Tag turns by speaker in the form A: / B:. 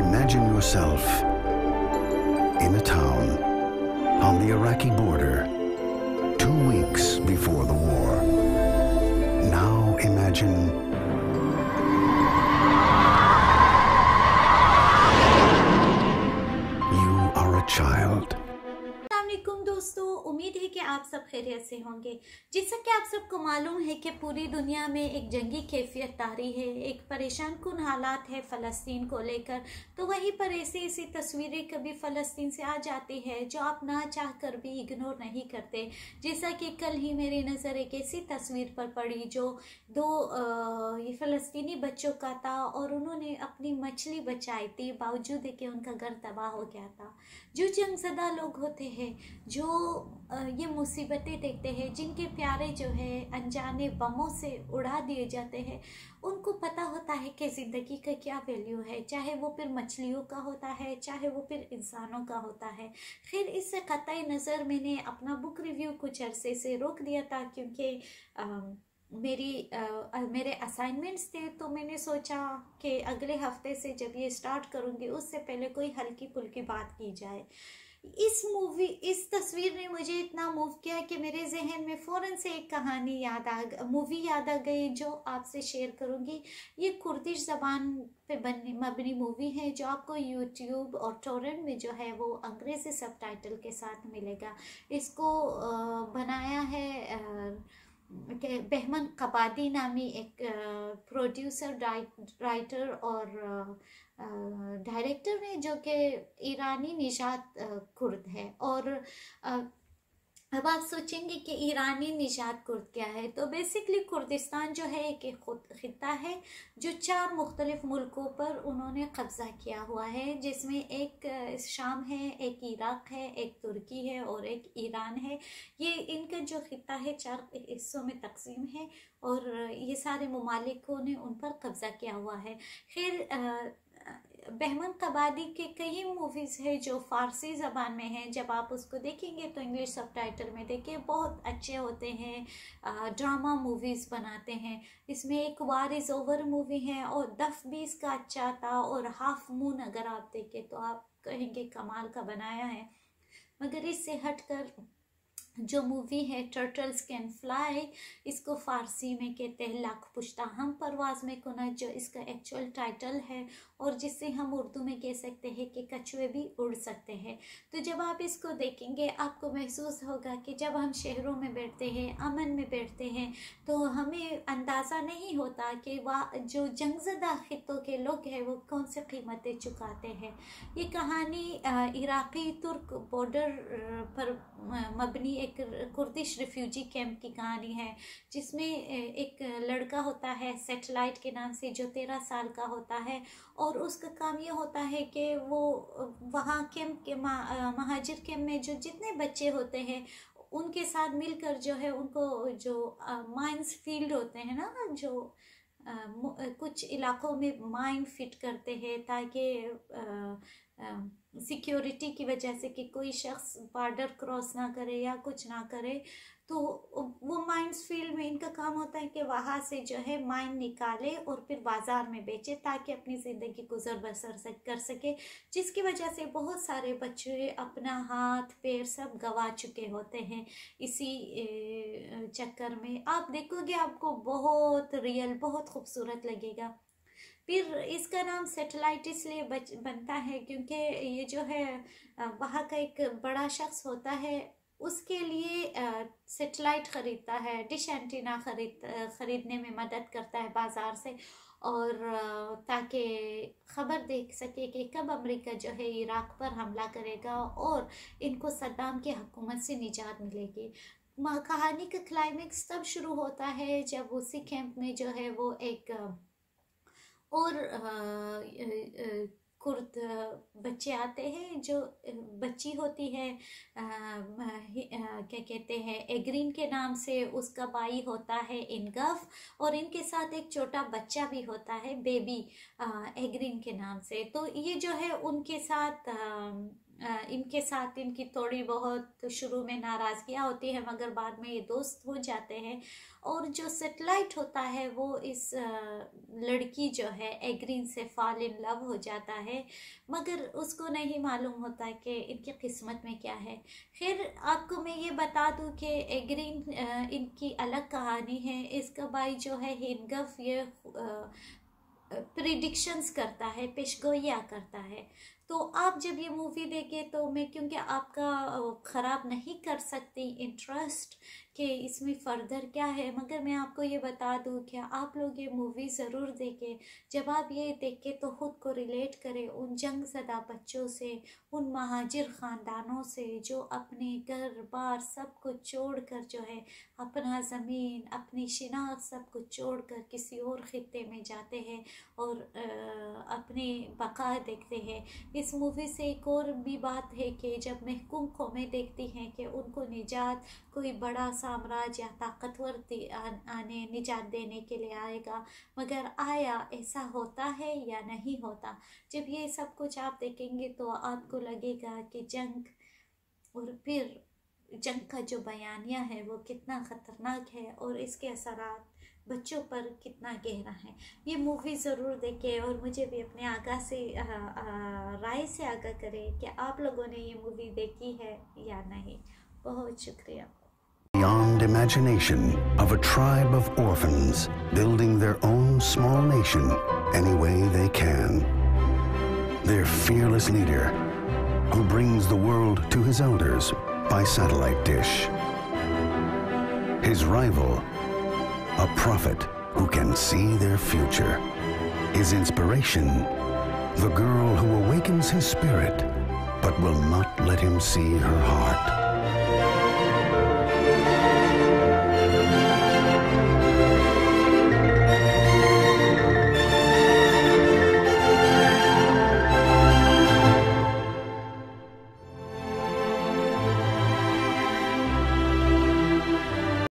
A: Imagine yourself in a town on the Iraqi border two weeks before the war. Now imagine
B: उम्मीद है कि आप सब खैरियत से होंगे। जैसा कि आप सबको मालूम है कि पूरी दुनिया में एक जंगी कैफियत तारी है, एक परेशान कन हालात है फ़लस्तीन को लेकर। तो वहीं पर ऐसी ऐसी तस्वीरें कभी फ़लस्तीन से आ जाती है जो आप ना चाह कर भी इग्नोर नहीं करते। जैसा कि कल ही मेरी नज़र एक ऐसी तस्वीर पर पड़ी जो दो फ़लस्तीनी बच्चों का था और उन्होंने अपनी मछली बचाई थी, बावजूद है कि उनका घर तबाह हो गया था। जो जंगजदा लोग होते हैं, जो ये मुसीबतें देखते हैं जिनके प्यारे जो है अनजाने बमों से उड़ा दिए जाते हैं। उनको पता होता है कि ज़िंदगी का क्या वैल्यू है चाहे वो फिर मछलियों का होता है चाहे वो फिर इंसानों का होता है। खैर इससे क़त नज़र मैंने अपना बुक रिव्यू कुछ अरसे से रोक दिया था क्योंकि मेरी आ, मेरे असाइनमेंट्स थे तो मैंने सोचा कि अगले हफ़्ते से जब ये स्टार्ट करूँगी उससे पहले कोई हल्की फुल्की बात की जाए। इस मूवी इस तस्वीर ने मुझे इतना मूव किया कि मेरे जहन में फ़ौरन से एक कहानी याद आ मूवी याद आ गई जो आपसे शेयर करूँगी। ये कुर्दिश ज़बान पे बननी मबनी मूवी है जो आपको यूट्यूब और टोरेंट में जो है वो अंग्रेज़ी सब के साथ मिलेगा। इसको बनाया है बहमन कबादी नामी एक प्रोड्यूसर राइटर और डायरेक्टर ने जो कि ईरानी निजात कुर्द है और अब आप सोचेंगे कि ईरानी निजात कुर्द क्या है तो बेसिकली कुर्दिस्तान जो है एक ख़त्ता है जो चार मुख्तलिफ़ मुल्कों पर उन्होंने कब्ज़ा किया हुआ है, जिसमें एक शाम है, एक इराक़ है, एक तुर्की है और एक ईरान है। ये इनका जो ख़त्ता है चार हिस्सों में तकसीम है और ये सारे ममालिकों ने उन पर कब्ज़ा किया हुआ है। खैर बहमन कबादी के कई मूवीज़ है जो फ़ारसी ज़बान में हैं। जब आप उसको देखेंगे तो इंग्लिश सब टाइटल में देखिए, बहुत अच्छे होते हैं ड्रामा मूवीज़ बनाते हैं। इसमें एक वार इज़ ओवर मूवी है और दफ भी इसका अच्छा था और हाफ़ मून अगर आप देखें तो आप कहेंगे कमाल का बनाया है। मगर इससे हटकर जो मूवी है टर्टल्स कैन फ्लाई इसको फ़ारसी में कहते हैं लाख पुश्ता हम परवाज में कुना जो इसका एक्चुअल टाइटल है, और जिससे हम उर्दू में कह सकते हैं कि कछुए भी उड़ सकते हैं। तो जब आप इसको देखेंगे, आपको महसूस होगा कि जब हम शहरों में बैठते हैं, अमन में बैठते हैं तो हमें अंदाज़ा नहीं होता कि वह जो जंगजदा खितों के लोग हैं, वो कौन से कीमतें चुकाते हैं। ये कहानी इराक़ी तुर्क बॉर्डर पर मबनी एक कुर्दिश रिफ्यूजी कैंप की कहानी है जिसमें एक लड़का होता है सेटेलाइट के नाम से जो तेरह साल का होता है और उसका काम ये होता है कि वो वहाँ कैंप के महाजिर कैंप में जो जितने बच्चे होते हैं उनके साथ मिलकर जो है उनको जो माइंस फ़ील्ड होते हैं ना जो आ, कुछ इलाकों में माइन फिट करते हैं ताकि सिक्योरिटी की वजह से कि कोई शख्स बॉर्डर क्रॉस ना करे या कुछ ना करे तो वो माइंस फ़ील्ड में इनका काम होता है कि वहाँ से जो है माइन निकाले और फिर बाज़ार में बेचे ताकि अपनी ज़िंदगी गुजर बसर सक कर सके, जिसकी वजह से बहुत सारे बच्चे अपना हाथ, पैर सब गवा चुके होते हैं। इसी चक्कर में। आप देखोगे आपको बहुत रियल बहुत खूबसूरत लगेगा। फिर इसका नाम सेटेलाइट इसलिए बच, बनता है क्योंकि ये जो है वहाँ का एक बड़ा शख्स होता है, उसके लिए सेटेलाइट ख़रीदता है, डिश एंटीना खरीद ख़रीदने में मदद करता है बाज़ार से और ताकि ख़बर देख सके कि कब अमेरिका जो है इराक़ पर हमला करेगा और इनको सद्दाम की हुकूमत से निजात मिलेगी। कहानी का क्लाइमेक्स तब शुरू होता है जब उसी कैंप में जो है वो एक और कुर्द बच्चे आते हैं जो बच्ची होती है क्या कहते हैं एग्रीन के नाम से उसका भाई होता है इनगफ और इनके साथ एक छोटा बच्चा भी होता है बेबी एग्रीन के नाम से। तो ये जो है उनके साथ आ, इनके साथ इनकी थोड़ी बहुत शुरू में नाराज़गियाँ होती है, मगर बाद में ये दोस्त हो जाते हैं। और जो सेटेलाइट होता है, वो इस लड़की जो है एग्रीन से फॉल इन लव हो जाता है। मगर उसको नहीं मालूम होता कि इनकी किस्मत में क्या है। फिर आपको मैं ये बता दूँ कि एग्रीन इनकी अलग कहानी है। इसका भाई जो है हिनगफ ये प्रिडिक्शंस करता है, पेशगोइया करता है। तो आप जब ये मूवी देखें तो मैं, क्योंकि आपका ख़राब नहीं कर सकती इंटरेस्ट कि इसमें फ़र्दर क्या है, मगर मैं आपको ये बता दूँ कि आप लोग ये मूवी ज़रूर देखें। जब आप ये देखें तो ख़ुद को रिलेट करें उन जंग ज़दा बच्चों से, उन महाजिर ख़ानदानों से, जो अपने घर बार सब कुछ छोड़ कर जो है, अपना ज़मीन, अपनी शिनाख्त सब कुछ छोड़ कर किसी और ख़त्े में जाते हैं और अपने बका देखते हैं। इस मूवी से एक और भी बात है कि जब महकूम कौमें देखती हैं कि उनको निजात, कोई बड़ा साम्राज्य या ताकतवर आने, निजात देने के लिए आएगा, मगर आया ऐसा होता है या नहीं होता? जब ये सब कुछ आप देखेंगे तो आपको लगेगा कि जंग और फिर जंग का जो बयानिया है वो कितना ख़तरनाक है और इसके असरात बच्चों पर कितना गहरा है ये मूवी ज़रूर देखें और मुझे भी अपने आगा से राय से आगाह करें कि आप लोगों ने ये मूवी देखी है या नहीं बहुत शुक्रिया
A: Beyond imagination of a tribe of orphans building their own small nation any way they can. Their fearless leader who brings the world to his elders by satellite dish. His rival a prophet who can see their future. His inspiration, the girl who awakens his spirit, but will not let him see her heart.